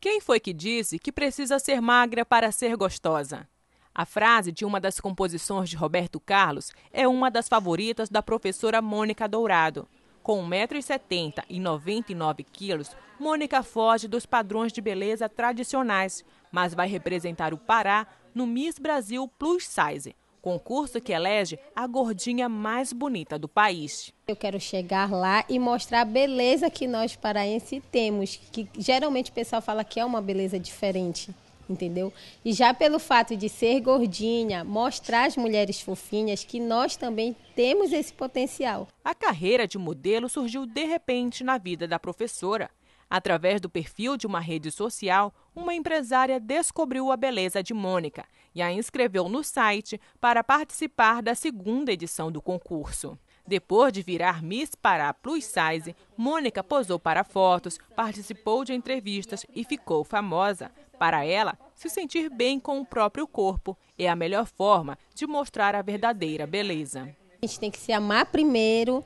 Quem foi que disse que precisa ser magra para ser gostosa? A frase de uma das composições de Roberto Carlos é uma das favoritas da professora Mônica Dourado. Com 1,70m e 99 quilos, Mônica foge dos padrões de beleza tradicionais, mas vai representar o Pará no Miss Brasil Plus Size, concurso que elege a gordinha mais bonita do país. Eu quero chegar lá e mostrar a beleza que nós paraenses temos, que geralmente o pessoal fala que é uma beleza diferente. Entendeu? E já pelo fato de ser gordinha, mostrar às mulheres fofinhas que nós também temos esse potencial. A carreira de modelo surgiu de repente na vida da professora. Através do perfil de uma rede social, uma empresária descobriu a beleza de Mônica e a inscreveu no site para participar da segunda edição do concurso. Depois de virar Miss Pará Plus Size, Mônica posou para fotos, participou de entrevistas e ficou famosa. Para ela, se sentir bem com o próprio corpo é a melhor forma de mostrar a verdadeira beleza. A gente tem que se amar primeiro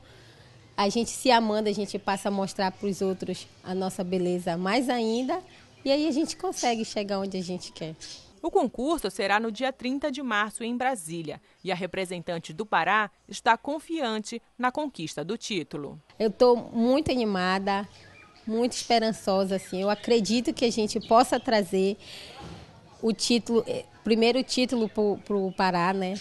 a gente se amando, a gente passa a mostrar para os outros a nossa beleza mais ainda e aí a gente consegue chegar onde a gente quer. O concurso será no dia 30 de março em Brasília e a representante do Pará está confiante na conquista do título. Eu estou muito animada, muito esperançosa. Assim. Eu acredito que a gente possa trazer o título, eh, primeiro título para o Pará, né?